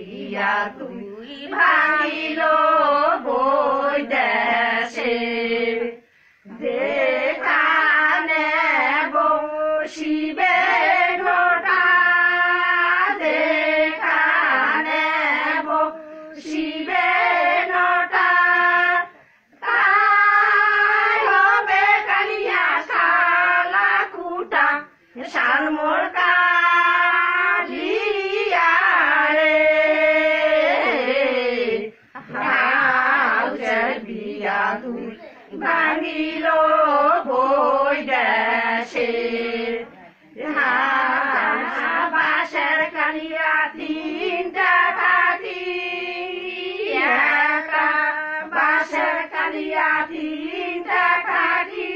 বিয়া তুই ভাঙিল বই দেশে যেখানে বসিবে ঘটা যেখানে কালিয়া তুই ভাঙিল বই দেশে। বাসের কালিয়া তিনটা একা বাসের কালিয়া তিনটা কাটি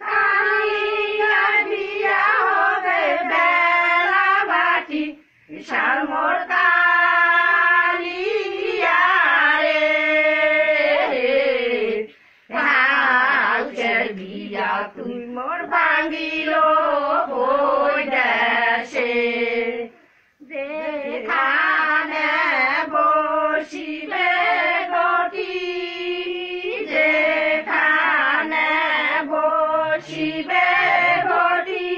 কালিয়া বিয়া হবে বেলা বাটি কালিয়া বিয়া তুই মোর ভাঙিল বই দেশে। যেখানে বসিবে গতি যেখানে বসিবে গতি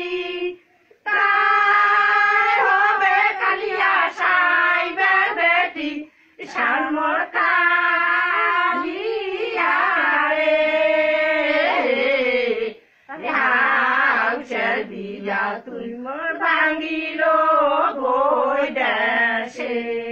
তাই হবে কালিয়া সাইবের বেটি শালমর কালিয়া বিয়া তুই মোর ভাঙিল বই দেশে যেখানে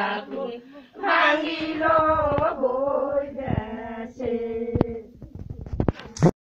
হাউসের বিয়া তুই ভাঙিল